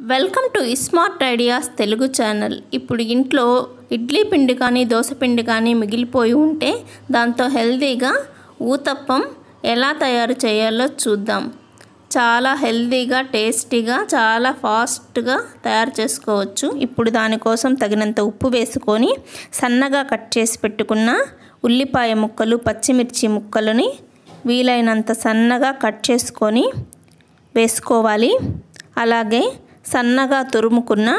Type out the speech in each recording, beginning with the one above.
Welcome to smart ideas Telugu channel. ఇప్పుడు ఇంట్లో ఇడ్లీ పిండి కానీ దోశ పిండి కానీ మిగిలిపోయి ఉంటే దాంతో హెల్తీగా ఊతప్పం ఎలా తయారు చేయాలో చూద్దాం. చాలా హెల్తీగా టేస్టీగా చాలా ఫాస్ట్గా తయారు చేసుకోవచ్చు. ఇప్పుడు దానికోసం తగినంత ఉప్పు వేసుకొని సన్నగా కట్ చేసి పెట్టుకున్న ఉల్లిపాయ ముక్కలు పచ్చిమిర్చి ముక్కలని వీలైనంత సన్నగా కట్ చేసుకొని వేసుకోవాలి. అలాగే సన్నగా తురుముకున్న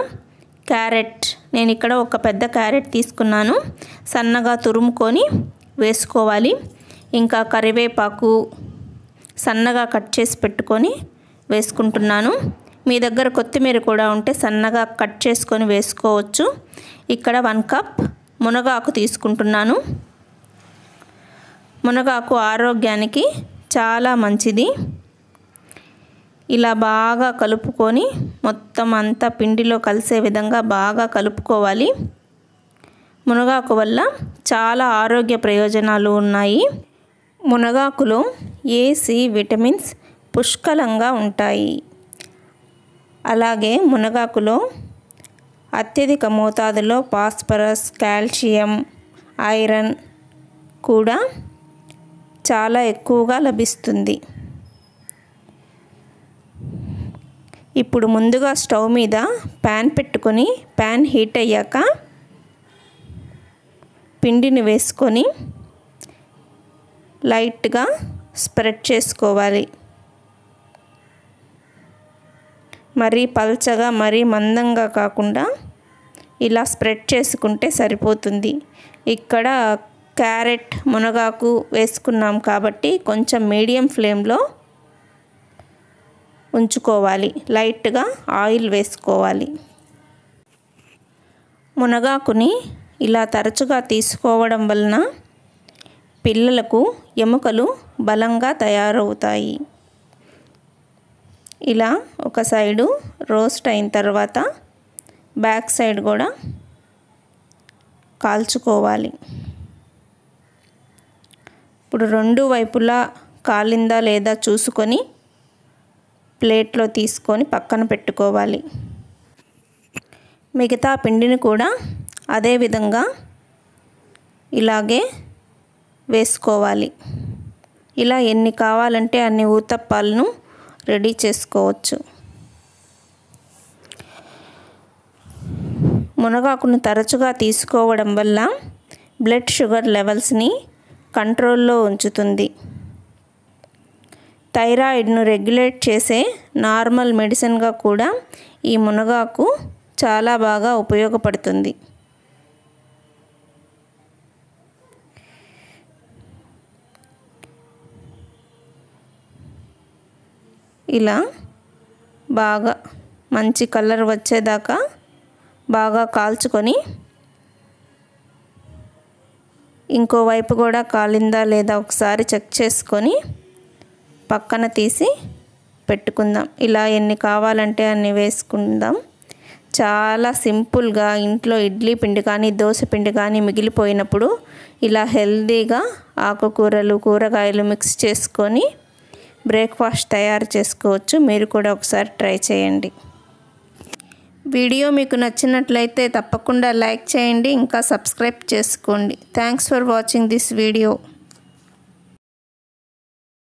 క్యారెట్. నేను ఇక్కడ ఒక పెద్ద క్యారెట్ తీసుకున్నాను. సన్నగా తురుముకొని వేసుకోవాలి. ఇంకా కరివేపాకు సన్నగా కట్ చేసి పెట్టుకొని వేసుకుంటున్నాను. మీ దగ్గర కొత్తిమీర కూడా ఉంటే సన్నగా కట్ చేసుకొని వేసుకోవచ్చు. ఇక్కడ వన్ కప్ మునగాకు తీసుకుంటున్నాను. మునగాకు ఆరోగ్యానికి చాలా మంచిది. ఇలా బాగా కలుపుకొని మొత్తం అంతా పిండిలో కలిసే విధంగా బాగా కలుపుకోవాలి. మునగాకు వల్ల చాలా ఆరోగ్య ప్రయోజనాలు ఉన్నాయి. మునగాకులో ఏసి విటమిన్స్ పుష్కలంగా ఉంటాయి. అలాగే మునగాకులో అత్యధిక మోతాదులో ఫాస్ఫరస్ కాల్షియం ఐరన్ కూడా చాలా ఎక్కువగా లభిస్తుంది. ఇప్పుడు ముందుగా స్టవ్ మీద ప్యాన్ పెట్టుకొని ప్యాన్ హీట్ అయ్యాక పిండిని వేసుకొని లైట్గా స్ప్రెడ్ చేసుకోవాలి. మరీ పల్చగా మరీ మందంగా కాకుండా ఇలా స్ప్రెడ్ చేసుకుంటే సరిపోతుంది. ఇక్కడ క్యారెట్ మునగాకు వేసుకున్నాం కాబట్టి కొంచెం మీడియం ఫ్లేమ్లో ఉంచుకోవాలి. లైట్గా ఆయిల్ వేసుకోవాలి. మునగాకుని ఇలా తరచుగా తీసుకోవడం వలన పిల్లలకు ఎముకలు బలంగా తయారవుతాయి. ఇలా ఒక సైడు రోస్ట్ అయిన తర్వాత బ్యాక్ సైడ్ కూడా కాల్చుకోవాలి. ఇప్పుడు రెండు వైపులా కాలిందా లేదా చూసుకొని ప్లేట్లో తీసుకొని పక్కన పెట్టుకోవాలి. మిగతా పిండిని కూడా అదే విధంగా ఇలాగే వేసుకోవాలి. ఇలా ఎన్ని కావాలంటే అన్ని ఊతప్పాలను రెడీ చేసుకోవచ్చు. మునగాకును తరచుగా తీసుకోవడం వల్ల బ్లడ్ షుగర్ లెవెల్స్ని కంట్రోల్లో ఉంచుతుంది. థైరాయిడ్ను రెగ్యులేట్ చేసే నార్మల్ మెడిసిన్గా కూడా ఈ మునగాకు చాలా బాగా ఉపయోగపడుతుంది. ఇలా బాగా మంచి కలర్ వచ్చేదాకా బాగా కాల్చుకొని ఇంకో వైపు కూడా కాలిందా లేదా ఒకసారి చెక్ చేసుకొని పక్కన తీసి పెట్టుకుందాం. ఇలా ఎన్ని కావాలంటే అన్ని వేసుకుందాం. చాలా సింపుల్గా ఇంట్లో ఇడ్లీ పిండి కానీ దోశ పిండి కానీ మిగిలిపోయినప్పుడు ఇలా హెల్తీగా ఆకుకూరలు కూరగాయలు మిక్స్ చేసుకొని బ్రేక్ఫాస్ట్ తయారు చేసుకోవచ్చు. మీరు కూడా ఒకసారి ట్రై చేయండి. వీడియో మీకు నచ్చినట్లయితే తప్పకుండా లైక్ చేయండి ఇంకా సబ్స్క్రైబ్ చేసుకోండి. Thanks for watching this video.